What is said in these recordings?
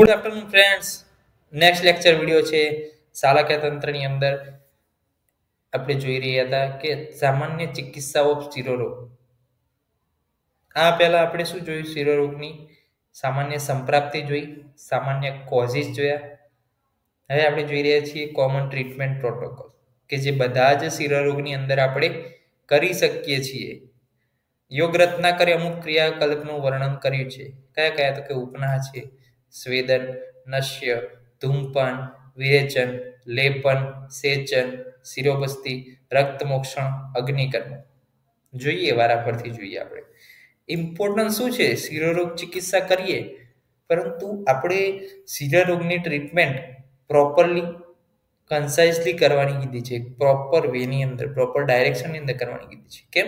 Good afternoon friends next lecture video છે શાલાકીય તંત્રની અંદર. આપણે જોઈ રહ્યા હતા કે સામાન્ય ચિકિત્સાઓ શિરોરોગ. આ પહેલાં આપણે શું જોયું? શિરોરોગની સામાન્ય સંપ્રાપ્તિ જોઈ, સામાન્ય કોઝિસ જોયા. હવે આપણે જોઈ રહ્યા છીએ કોમન ટ્રીટમેન્ટ પ્રોટોકોલ કે જે બધા જ શિરોરોગની અંદર આપણે કરી શકીએ છીએ. યોગ રત્નાકરે અમુક ક્રિયાકલ્પનું વર્ણન કર્યું છે. કયા કયા? તો કે ઉપનાહ છે સ્વેદન, નશ્ય, ધૂમપાન, વિરેચન, લેપન, સેચન, શિરોબસ્તી, રક્તમોક્ષણ, અગ્નિકર્મ. જોઈએ વારા પરથી જોઈએ આપણે. ઇમ્પોર્ટન્ટ શું છે? શિરોરોગ ચિકિત્સા કરીએ. પરંતુ આપણે શિરોરોગની ટ્રીટમેન્ટ પ્રોપરલી કન્સાઇઝલી કરવાની કીધી છે. પ્રોપર વેની અંદર પ્રોપર ડાયરેક્શનની અંદર કરવાની કીધી છે. કેમ?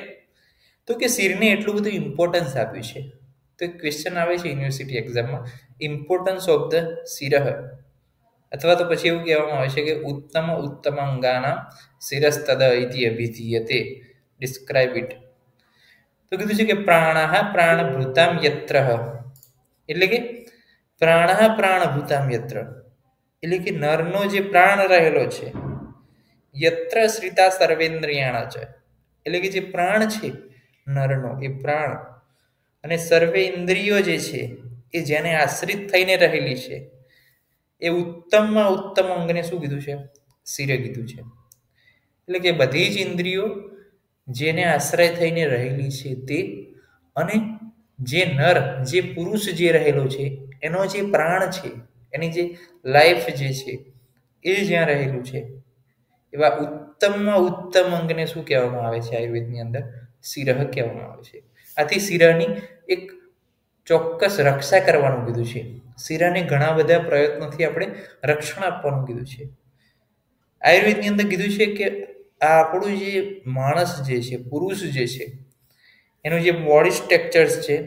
તો કે શિરને એટલું બધું ઇમ્પોર્ટન્સ આપ્યું છે. તો એક ક્વેશ્ચન આવે છે યુનિવર્સિટી એક્ઝામમાં ઇમ્પોર્ટન્સ ઓફ ધ શિરહ. અથવા તો પછી એવું કહેવામાં આવે છે કે ઉત્તમ ઉત્તમ અંગાના શિરસ્તદ ઇતિ અભિધીયતે. ડિસ્ક્રાઇબ ઇટ તો કીધું છે કે પ્રાણઃ પ્રાણભૂતામ યત્ર. એટલે કે પ્રાણઃ પ્રાણભૂતામ યત્ર. એટલે કે નરનો જે પ્રાણ રહેલો છે, યત્ર શ્રીતા સર્વેન્દ્રિયાણા છે. એટલે કે જે પ્રાણ છે, નરનો, એ પ્રાણ અને સર્વે ઇન્દ્રિયો જે છે, એ જેને આશ્રિત થઈને રહેલી છે, એ ઉત્તમમાં ઉત્તમ અંગને શું કીધું છે? શિરે કીધું છે. એટલે કે બધી જ ઇન્દ્રિયો જેને આશ્રય થઈને રહેલી છે તે અને જે નર, જે પુરુષ જે રહેલો છે, એનો જે પ્રાણ છે, એની જે લાઈફ જે છે, એ જ્યાં રહેલું છે, એવા ઉત્તમમાં ઉત્તમ અંગને શું કહેવામાં આવે છે આયુર્વેદની અંદર? શિરહ કહેવામાં આવે છે. આથી શિરહની એક ચોક્કસ રક્ષા કરવાનું કીધું છે. શિરાને ઘણા બધા પ્રયત્નોથી આપણે રક્ષણ આપવાનું કીધું છે. આયુર્વેદની અંદર કીધું છે કે આ આપણું જે માણસ જે છે, પુરુષ જે છે, એનું જે બોડી સ્ટ્રક્ચર્સ છે,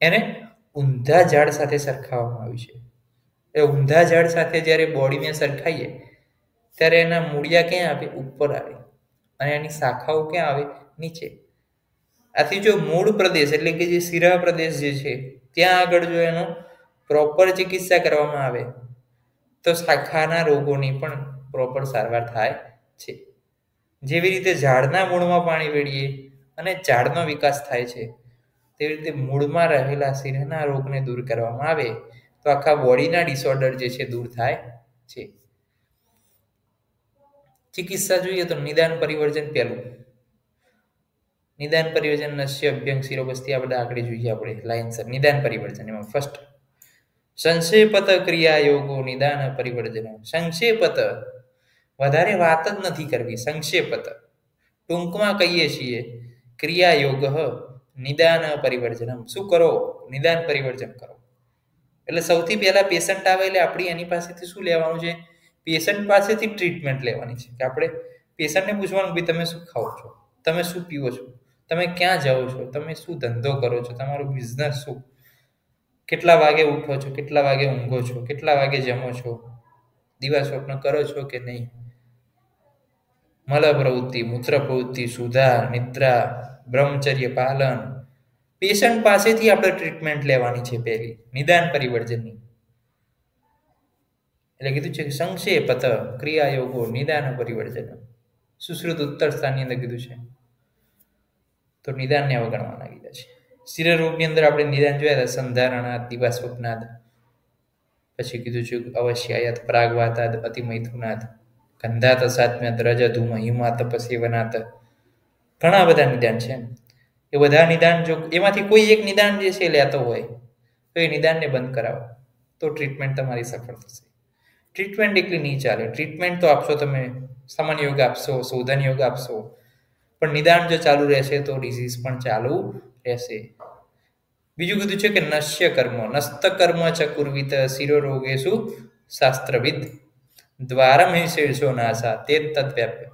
એને ઊંધા ઝાડ સાથે સરખાવવામાં આવ્યું છે. એ ઊંધા ઝાડ સાથે જ્યારે બોડીને સરખાઈએ, ત્યારે એના મૂળિયા ક્યાં આવે? ઉપર આવે. અને એની શાખાઓ ક્યાં આવે? નીચે. આથી જો મૂળ પ્રદેશ એટલે કે જે શિરા પ્રદેશ જે છે, ત્યાં આગળ જો એનો પ્રોપર ચિકિત્સા કરવામાં આવે, તો શાખાના રોગોની પણ પ્રોપર સારવાર થાય છે. જેવી રીતે ઝાડના મૂળમાં પાણી વેડીએ અને ઝાડનો વિકાસ થાય છે, તેવી રીતે મૂળમાં રહેલા શિરાના રોગને દૂર કરવામાં આવે, તો આખા બોડીના ડિસઓર્ડર જે છે દૂર થાય છે. ચિકિત્સા જોઈએ તો નિદાન પરિવર્જન પહેલું. નિદાન પરિવર્તન નશ્ય અભ્યંગ શિરોબસ્તી આ બધા આગળ જોઈએ આપણે. લાઇનસર નિદાન પરિવર્તન એમાં ફર્સ્ટ સંક્ષેપત ક્રિયા યોગો નિદાન પરિવર્તન સંક્ષેપત વધારે વાત જ નથી કરવી. સંક્ષેપત ટૂંકમાં કહીએ છીએ ક્રિયા યોગ નિદાન પરિવર્તન શું કરો? નિદાન પરિવર્તન કરો. એટલે સૌથી પહેલા પેશન્ટ આવે એટલે આપણી એની પાસેથી શું લેવાનું છે? પેશન્ટ પાસેથી ટ્રીટમેન્ટ લેવાની છે. કે આપણે પેશન્ટને પૂછવાનું ભાઈ, તમે શું ખાઓ છો? તમે શું પીવો છો? તમે ક્યાં જાઓ છો? તમે શું ધંધો કરો છો? તમારો બિઝનેસ શું? કેટલા વાગે ઉઠો છો? કેટલા વાગે ઊંઘો છો? કેટલા વાગે જમો છો? દિવા સ્વપ્ન કરો છો કે નહીં? મલ પ્રવૃત્તિ મૂત્ર પ્રવૃત્તિ સુધા નિદ્રા, બ્રહ્મચર્ય પાલન. પેશન્ટ પાસેથી આપણે ટ્રીટમેન્ટ લેવાની છે પહેલી. નિદાન પરિવર્જનની. એટલે કીધું છે કે સંક્ષેપત ક્રિયાયોગો, નિદાન પરિવર્જન. સુશ્રુત ઉત્તર સ્થાનની અંદર કીધું છે. તો નિદાનને અવગણવાના કીધા છે. શિરરોગની અંદર આપણે નિદાન જોયા હતા, સંધારણાદ દિવા સ્વપ્નાદ પછી કીધું છે અવશ્યાયત, પ્રાગવાતાદ, અતિમૈથુનાદ, ગંધાત સાત્મ્યાત રજ ધૂમ હિમાત, પસેવનાત, ઘણા બધા નિદાન છે એ બધા નિદાન જો એમાંથી કોઈ એક નિદાન જે છે લેતો હોય, તો એ નિદાનને બંધ કરાવો. તો ટ્રીટમેન્ટ તમારી સફળ થશે. ટ્રીટમેન્ટ એકલી નહીં ચાલે. ટ્રીટમેન્ટ તો આપશો તમે સામાન્ય યોગ આપશો, શોધન યોગ આપશો પણ નિદાન જો ચાલુ રહેશે તો ડિઝીઝ પણ ચાલુ રહેશે. બીજું કીધું છે કે નશ્ય કર્મ, નસ્ત કર્મ શિરો કુર્વિત શિરોરોગેશુ શાસ્ત્રવિદ દ્વારમ શીર્ષો નાસા તે તદ્વ્યાપ્ય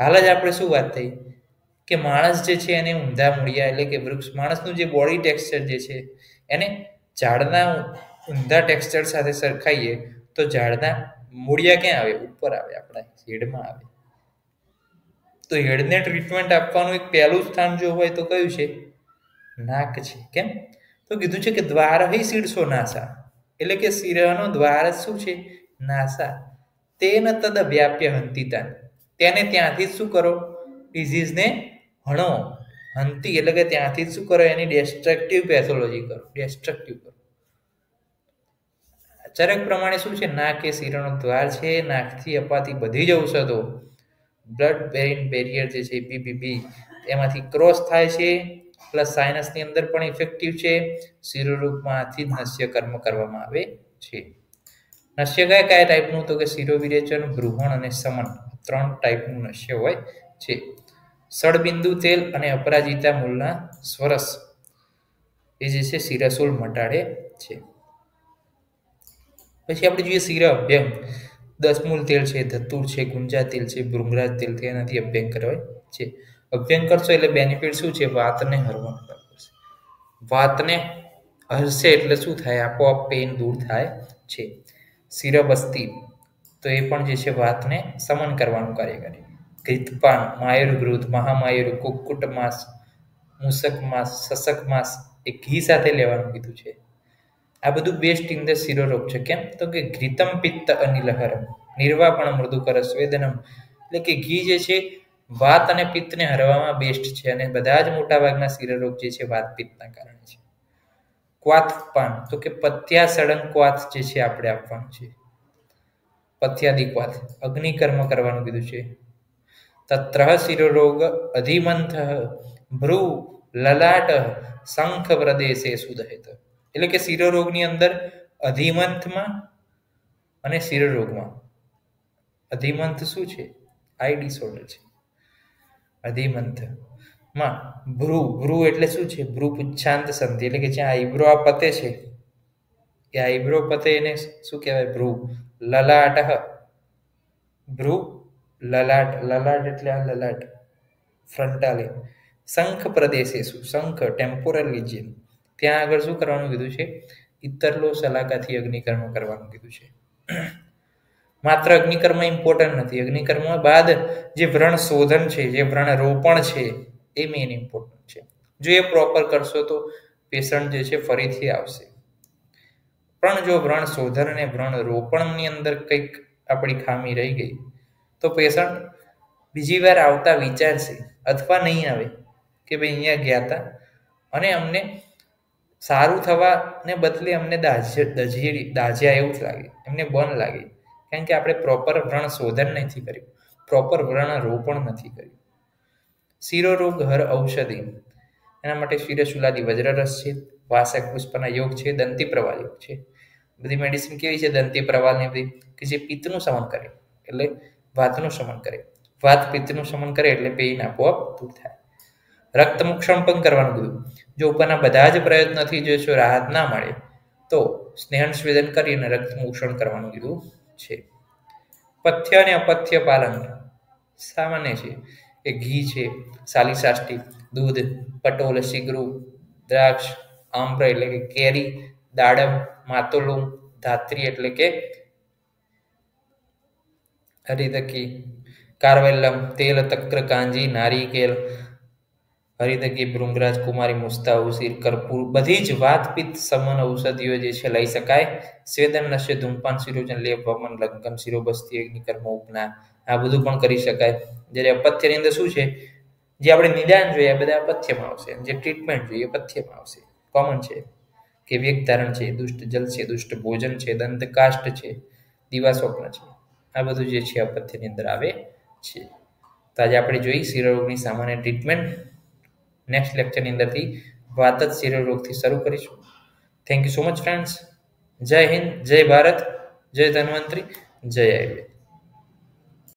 હાલ જ આપણે શું વાત થઈ? કે માણસ જે છે એને ઊંધા મૂળિયા એટલે કે વૃક્ષ, માણસનું જે બોડી ટેક્સચર જે છે એને ઝાડના ઊંધા ટેક્સચર સાથે સરખાઈએ તો ઝાડના મૂળિયા ક્યાં આવે? ઉપર આવે, આપણા હેડમાં આવે. તો હેડને ટ્રીટમેન્ટ આપવાનું એક પહેલું સ્થાન જો હોય તો કયું છે? નાક છે, કેમ? તો કીધું છે કે દ્વાર હી શીડસો નાસા. એટલે કે શિરહનો દ્વાર શું છે? નાસા. તેન તદ વ્યાપ્ય હંતિતા તેને ત્યાંથી શું કરો? ડિઝીઝને હણો. હંતી એટલે કે ત્યાંથી શું કરો? એની ડેસ્ટ્રક્ટિવ પેથોલોજી કરો. ડેસ્ટ્રક્ટિવ કરો. ચરક પ્રમાણે શું છે? નાક એ શિરાનો દ્વાર છે. નાકથી અપાતી બધી જ ઔષધો બ્લડ બેરિન બેરિયર જે છે બીબીબી એમાંથી ક્રોસ થાય છે પ્લસ સાયનસની અંદર પણ ઇફેક્ટિવ છે, શિરોરૂપમાંથી નસ્ય કર્મ કરવામાં આવે છે. નશ્ય કયા કયા ટાઈપનું તો કે શિરોવિરેચન ભ્રુહણ અને સમન ત્રણ ટાઈપનું નશ્ય હોય છે. સળબિંદુ તેલ અને અપરાજિતા મૂળના સ્વરસ, એ જે છે શિરસુલ મટાડે છે. પછી આપણે જોઈએ શિર અભ્યંગ. દસમૂલ તેલ છે, ધતુર છે, ગુંજા તેલ છે, ભૃંગરાજ તેલ તેનાથી અભ્યંગ કરવાય છે. અભ્યંગ કરશો એટલે બેનિફિટ શું છે? વાતને હરવાનું કરશે. વાતને હરશે એટલે શું થાય? આપોઆપ પેઇન દૂર થાય છે. શિરબસ્તી તો એ પણ જે છે વાતને સમન કરવાનું કાર્ય કરે. ઘૃતપાન, માયુર મહામાયુર, કુક્કુટ માસ, મૂસક માસ, સસક માસ, એ ઘી સાથે લેવાનું કીધું છે. આ બધું બેસ્ટ ઇન ધ શિરોરોગ છે. કેમ? તો કે ઘૃતમ પિત્ત અનિલહરમ નિર્વાપણ મૃદુકર સ્વેદનમ. એટલે કે ઘી જે છે, વાત અને પિત્તને હરવામાં બેસ્ટ છે અને બધા જ મોટાભાગના શિરોરોગ જે છે, વાત પિત્તના કારણે છે. ક્વાથ પાન. તો કે પથ્યા સળંગ ક્વાથ જે છે, આપણે આપવાનું છે. પથ્યાદિ ક્વાથ. અગ્નિકર્મ કરવાનું કીધું છે. તત્ર શિરોરોગ અધિમંથ. ભ્રુ લલાટ. શંખ પ્રદેશે સુદહેત એટલે કે શિરોરોગની અંદર અધિમંથમાં અને શિરોરોગમાં. અધિમંથ શું છે? આઈ ડિસઓર્ડર છે. અધિમંથમાં ભ્રુ ભ્રુ એટલે શું છે? ભ્રુ પુચ્છાંત સંધિ, એટલે કે જ્યાં આઈબ્રો આ પતે છે. એ આઈબ્રો પતે એને શું કહેવાય? ભ્રુ, લલાટ. ભ્રુ, લલાટ લલાટ એટલે આ લલાટ. ફ્રન્ટાલે. શંખ પ્રદેશે શું શંખ, ટેમ્પોરલ લિજિયન ત્યાં આગળ શું કરવાનું કીધું છે? ઇતરલો સલાકાથી અગ્નિકર્મ કરવાનું કીધું છે. માત્ર અગ્નિકર્મ ઇમ્પોર્ટન્ટ નથી. અગ્નિકર્મ બાદ જે વ્રણ શોધન છે, જે વ્રણ રોપણ છે, એ મેઇન ઇમ્પોર્ટન્ટ છે. જો એ પ્રોપર કરશો તો પેશન્ટ જે છે ફરીથી આવશે. પણ જો વ્રણ શોધન અને વ્રણ રોપણની અંદર કંઈક આપણી ખામી રહી ગઈ, તો પેશન્ટ બીજી વાર આવતા વિચારશે અથવા નહીં આવે કે ભાઈ અહીંયા ગયા હતા અને અમને સારું થવાને બદલે અમને દજી દાજ્યા એવું જ લાગે. એમને બન લાગે. કારણ કે આપણે પ્રોપર વ્રણ શોધન નથી કર્યું. પ્રોપર વ્રણ રોપણ નથી કર્યું. શિરોરોગ હર ઔષધિ. એના માટે શિરશુલાદી વજ્રરસ છે. વાસક પુષ્પના યોગ છે. દંતી પ્રવાહ યોગ છે. બધી મેડિસિન કેવી છે? દંતી પ્રવાલની બધી. કે જે પિત્તનું શમન કરે. એટલે વાતનું શમન કરે. વાત પિત્તનું શમન કરે એટલે પેઇન આપોઆપ દૂર થાય. રક્ત મુક્ષણ પણ કરવાનું કીધું જો ઉપરના બધા જ પ્રયત્નથી જો છો રાહત ના મળે, તો સ્નેહન સ્વેદન કરીને રક્ત મુક્ષણ કરવાનું કીધું છે. પથ્ય અને અપથ્ય પાલન સામાન્ય છે એ ઘી છે સાલીસાષ્ટી દૂધ, પટોલ શીગરું દ્રાક્ષ આમ્ર એટલે કે કેરી, દાડમ, માતોલું, ધાત્રી એટલે કે હરિદકી કારવેલ્લમ તેલ, તક્ર, કાંજી, નારિકેલ હરિદકી ભૃંગરાજ કુમારી મુસ્તા ઉસીર કર્પૂર બધી જ વાત સમન ઔષધિઓ જે છે લઈ શકાય. સ્વેદન નશ્ય ધૂમપાન શિરોજન લેપ વમન લગ્ન શિરોબસ્તી અગ્નિકર્મ ઉપના આ બધું પણ કરી શકાય. જ્યારે અપથ્યની અંદર શું છે? જે આપણે નિદાન જોઈએ બધા અપથ્યમાં આવશે. જે ટ્રીટમેન્ટ જોઈએ પથ્યમાં આવશે. કોમન છે કે વ્યક્ત ધારણ છે, દુષ્ટ જલ છે, દુષ્ટ ભોજન છે, દંત કાષ્ટ છે, દીવા સ્વપ્ન છે. આ બધું જે છે અપથ્યની અંદર આવે છે. તો આજે આપણે જોઈ શિરોગની સામાન્ય ટ્રીટમેન્ટ. નેક્સ્ટ લેક્ચરની અંદરથી વાત જ શિરોરોગથી શરૂ કરીશું. Thank you so much friends જય હિન્દ, જય ભારત, જય ધન્વંતરી, જય આયુર્વેદ.